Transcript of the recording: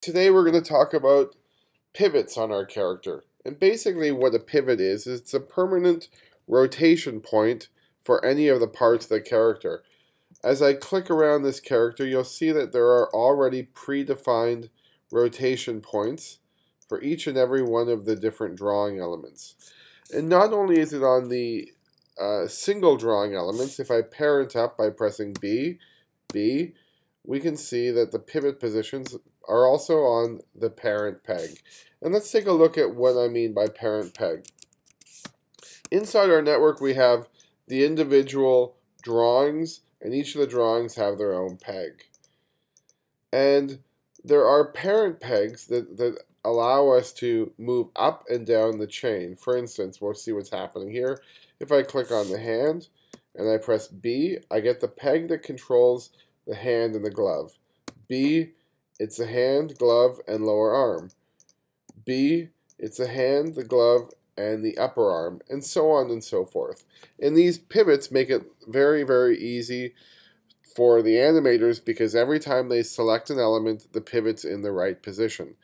Today we're going to talk about pivots on our character. And basically what a pivot is, is it's a permanent rotation point for any of the parts of the character. As I click around this character, you'll see that there are already predefined rotation points for each and every one of the different drawing elements. And not only is it on the uh, single drawing elements, if I parent up by pressing B, B, we can see that the pivot positions are also on the parent peg. And let's take a look at what I mean by parent peg. Inside our network we have the individual drawings and each of the drawings have their own peg. And there are parent pegs that, that allow us to move up and down the chain. For instance, we'll see what's happening here. If I click on the hand and I press B, I get the peg that controls the hand and the glove. B, it's the hand, glove, and lower arm. B, it's the hand, the glove, and the upper arm, and so on and so forth. And these pivots make it very, very easy for the animators because every time they select an element, the pivot's in the right position.